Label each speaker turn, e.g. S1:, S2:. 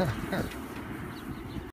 S1: Ha, ha, ha.